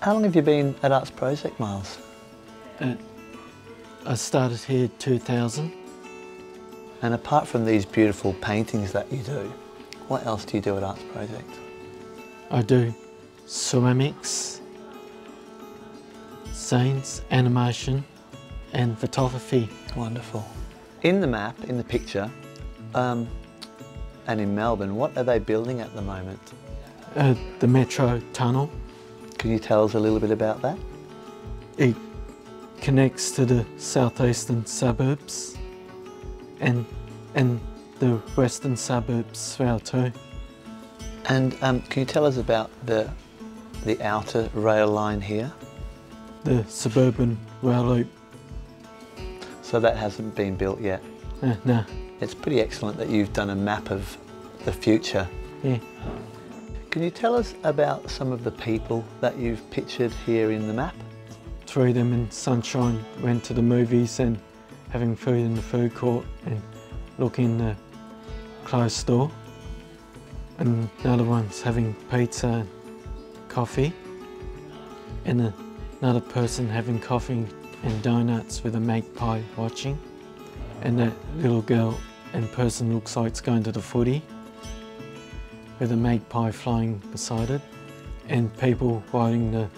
How long have you been at Arts Project, Miles? Uh, I started here 2000. And apart from these beautiful paintings that you do, what else do you do at Arts Project? I do ceramics, scenes, animation and photography. Wonderful. In the map, in the picture, um, and in Melbourne, what are they building at the moment? Uh, the metro tunnel. Can you tell us a little bit about that? It connects to the southeastern suburbs and and the western suburbs as well too. And um, can you tell us about the the outer rail line here? The suburban rail loop. So that hasn't been built yet. Uh, no, It's pretty excellent that you've done a map of the future. yeah. Can you tell us about some of the people that you've pictured here in the map? Three of them in sunshine went to the movies and having food in the food court and looking in the clothes store. And another one's having pizza and coffee. And another person having coffee and donuts with a magpie watching. And that little girl and person looks like it's going to the footy with a magpie flying beside it. And people riding the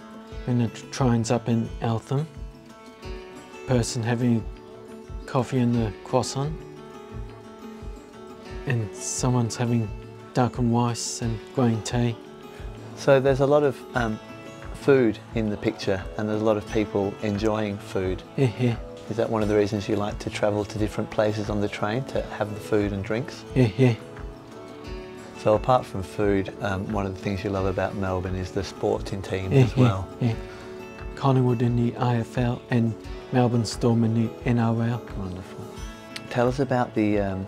when the train's up in Eltham. Person having coffee in the croissant. And someone's having duck and rice and green tea. So there's a lot of um, food in the picture and there's a lot of people enjoying food. Yeah, yeah, Is that one of the reasons you like to travel to different places on the train to have the food and drinks? yeah, yeah. So apart from food, um, one of the things you love about Melbourne is the sporting team yeah, as well. Yeah, yeah. Collingwood in the AFL and Melbourne Storm in the NRL. Wonderful. Tell us about the, um,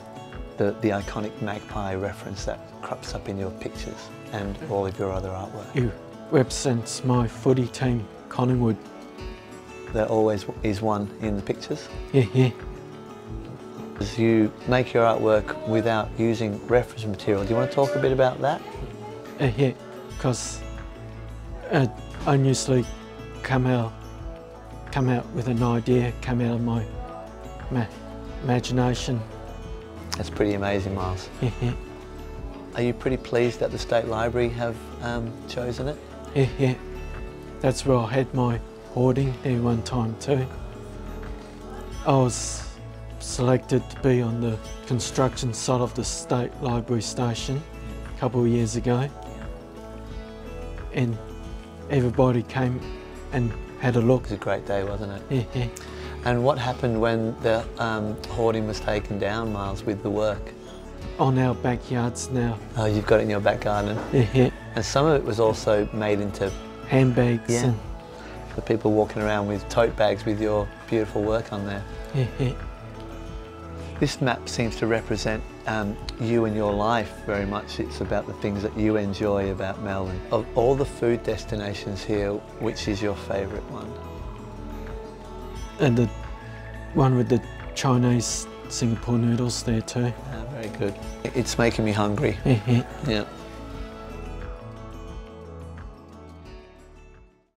the, the iconic magpie reference that crops up in your pictures and all of your other artwork. It represents my footy team, Collingwood. There always is one in the pictures. Yeah, yeah. As you make your artwork without using reference material, do you want to talk a bit about that? Uh, yeah, because uh, I usually come out, come out with an idea, come out of my, my imagination. That's pretty amazing, Miles. Yeah, yeah, Are you pretty pleased that the State Library have um, chosen it? yeah, yeah. That's where I had my hoarding there one time too. I was selected to be on the construction site of the State Library station a couple of years ago. And everybody came and had a look. It was a great day, wasn't it? Yeah, yeah. And what happened when the um, hoarding was taken down, Miles, with the work? On our backyards now. Oh, you've got it in your back garden. Yeah, yeah. And some of it was also made into Handbags Yeah. and for people walking around with tote bags with your beautiful work on there. yeah, yeah. This map seems to represent um, you and your life very much. It's about the things that you enjoy about Melbourne. Of all the food destinations here, which is your favourite one? And the one with the Chinese Singapore noodles there too. Ah, very good. It's making me hungry. Yeah.